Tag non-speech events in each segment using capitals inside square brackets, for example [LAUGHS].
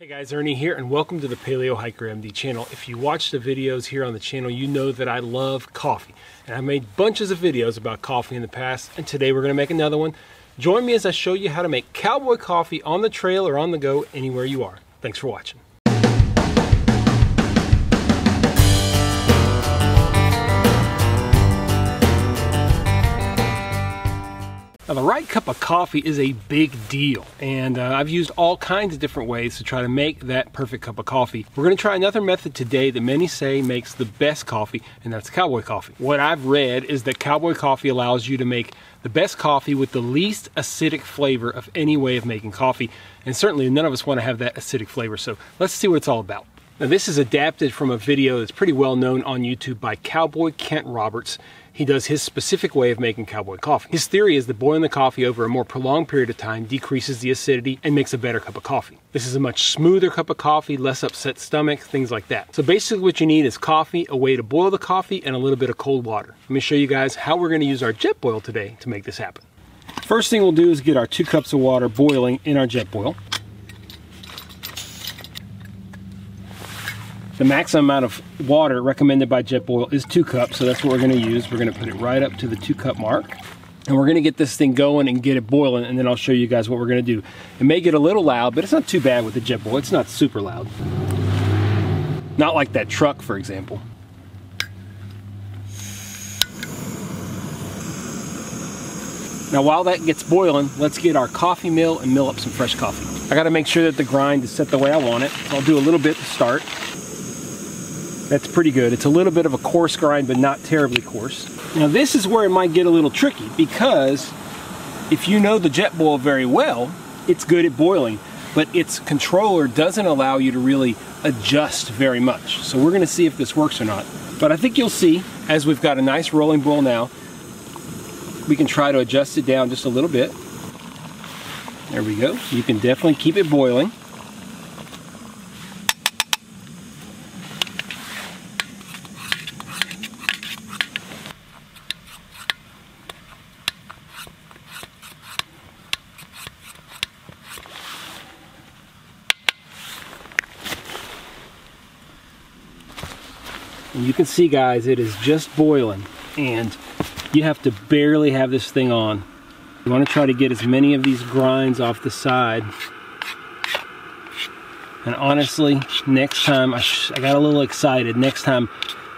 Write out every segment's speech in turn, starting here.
Hey guys, Ernie here and welcome to the Paleo Hiker MD channel. If you watch the videos here on the channel, you know that I love coffee. And I've made bunches of videos about coffee in the past, and today we're gonna make another one. Join me as I show you how to make cowboy coffee on the trail or on the go, anywhere you are. Thanks for watching. Now, the right cup of coffee is a big deal, and uh, I've used all kinds of different ways to try to make that perfect cup of coffee. We're going to try another method today that many say makes the best coffee, and that's cowboy coffee. What I've read is that cowboy coffee allows you to make the best coffee with the least acidic flavor of any way of making coffee, and certainly none of us want to have that acidic flavor, so let's see what it's all about. Now, this is adapted from a video that's pretty well known on YouTube by Cowboy Kent Roberts he does his specific way of making cowboy coffee. His theory is that boiling the coffee over a more prolonged period of time decreases the acidity and makes a better cup of coffee. This is a much smoother cup of coffee, less upset stomach, things like that. So basically what you need is coffee, a way to boil the coffee, and a little bit of cold water. Let me show you guys how we're gonna use our Jetboil today to make this happen. First thing we'll do is get our two cups of water boiling in our Jetboil. The maximum amount of water recommended by Jetboil is two cups, so that's what we're gonna use. We're gonna put it right up to the two cup mark. And we're gonna get this thing going and get it boiling, and then I'll show you guys what we're gonna do. It may get a little loud, but it's not too bad with the Jetboil. It's not super loud. Not like that truck, for example. Now while that gets boiling, let's get our coffee mill and mill up some fresh coffee. I gotta make sure that the grind is set the way I want it. I'll do a little bit to start. That's pretty good. It's a little bit of a coarse grind, but not terribly coarse. Now this is where it might get a little tricky because if you know the jet Jetboil very well, it's good at boiling, but its controller doesn't allow you to really adjust very much. So we're gonna see if this works or not. But I think you'll see, as we've got a nice rolling boil now, we can try to adjust it down just a little bit. There we go. You can definitely keep it boiling. You can see guys, it is just boiling and you have to barely have this thing on. You want to try to get as many of these grinds off the side. And honestly, next time, I, I got a little excited. Next time,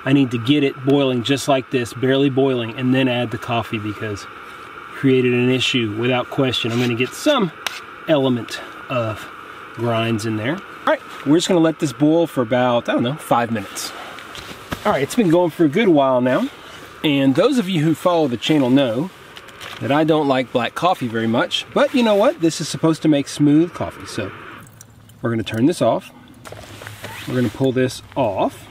I need to get it boiling just like this, barely boiling, and then add the coffee because created an issue without question. I'm going to get some element of grinds in there. All right, we're just going to let this boil for about, I don't know, five minutes. All right, it's been going for a good while now. And those of you who follow the channel know that I don't like black coffee very much. But you know what? This is supposed to make smooth coffee. So we're going to turn this off. We're going to pull this off.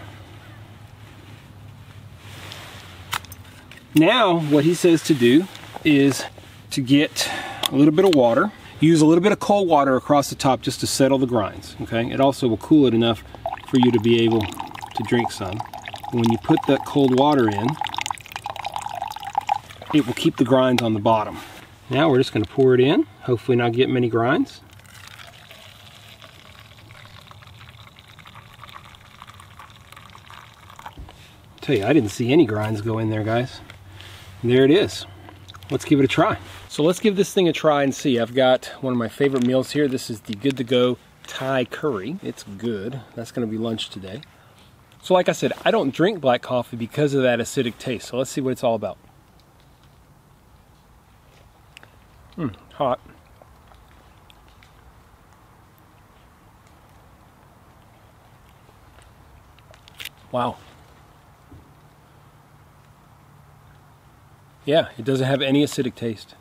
Now, what he says to do is to get a little bit of water. Use a little bit of cold water across the top just to settle the grinds. Okay, it also will cool it enough for you to be able to drink some when you put that cold water in, it will keep the grinds on the bottom. Now we're just going to pour it in, hopefully not get many grinds. tell you, I didn't see any grinds go in there, guys. there it is. Let's give it a try. So let's give this thing a try and see. I've got one of my favorite meals here. This is the Good To Go Thai curry. It's good. That's going to be lunch today. So like I said, I don't drink black coffee because of that acidic taste. So let's see what it's all about. Hmm, hot. Wow. Yeah, it doesn't have any acidic taste.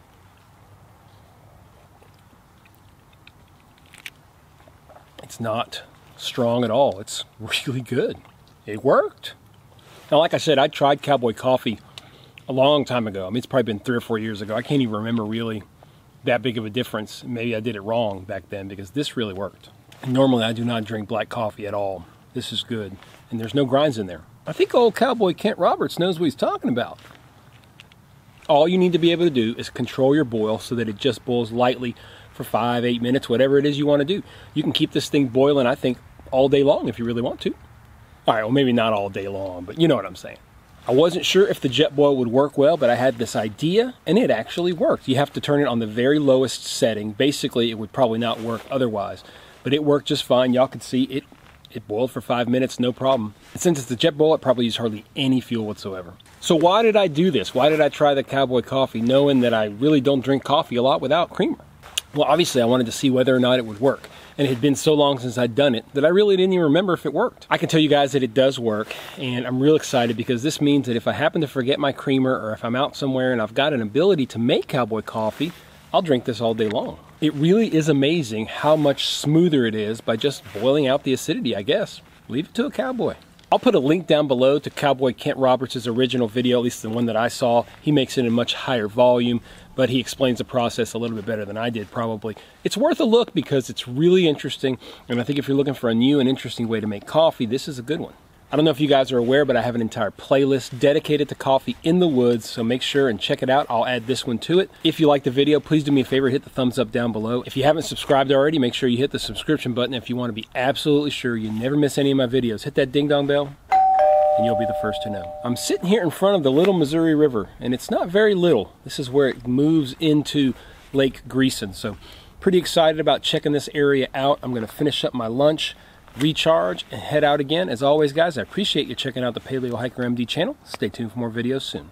It's not strong at all. It's [LAUGHS] really good it worked. Now, like I said, I tried Cowboy Coffee a long time ago. I mean, it's probably been three or four years ago. I can't even remember really that big of a difference. Maybe I did it wrong back then because this really worked. normally, I do not drink black coffee at all. This is good. And there's no grinds in there. I think old cowboy Kent Roberts knows what he's talking about. All you need to be able to do is control your boil so that it just boils lightly for five, eight minutes, whatever it is you want to do. You can keep this thing boiling, I think, all day long if you really want to. All right, well, maybe not all day long, but you know what I'm saying. I wasn't sure if the Jetboil would work well, but I had this idea and it actually worked. You have to turn it on the very lowest setting. Basically, it would probably not work otherwise, but it worked just fine. Y'all could see it it boiled for five minutes, no problem. And since it's the Jetboil, it probably used hardly any fuel whatsoever. So why did I do this? Why did I try the Cowboy coffee knowing that I really don't drink coffee a lot without creamer? Well, obviously I wanted to see whether or not it would work. And it had been so long since I'd done it that I really didn't even remember if it worked. I can tell you guys that it does work, and I'm real excited because this means that if I happen to forget my creamer or if I'm out somewhere and I've got an ability to make Cowboy coffee, I'll drink this all day long. It really is amazing how much smoother it is by just boiling out the acidity, I guess. Leave it to a cowboy. I'll put a link down below to Cowboy Kent Roberts' original video, at least the one that I saw. He makes it in much higher volume, but he explains the process a little bit better than I did probably. It's worth a look because it's really interesting, and I think if you're looking for a new and interesting way to make coffee, this is a good one. I don't know if you guys are aware, but I have an entire playlist dedicated to coffee in the woods, so make sure and check it out. I'll add this one to it. If you like the video, please do me a favor, hit the thumbs up down below. If you haven't subscribed already, make sure you hit the subscription button. If you want to be absolutely sure you never miss any of my videos, hit that ding dong bell and you'll be the first to know. I'm sitting here in front of the Little Missouri River, and it's not very little. This is where it moves into Lake Greeson, so pretty excited about checking this area out. I'm to finish up my lunch recharge, and head out again. As always, guys, I appreciate you checking out the Paleo Hiker MD channel. Stay tuned for more videos soon.